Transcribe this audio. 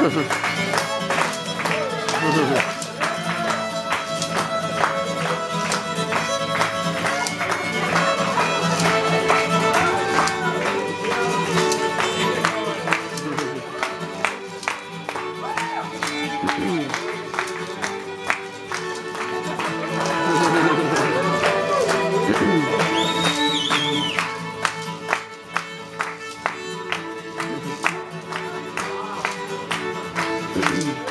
Mm-hmm. Mm-hmm.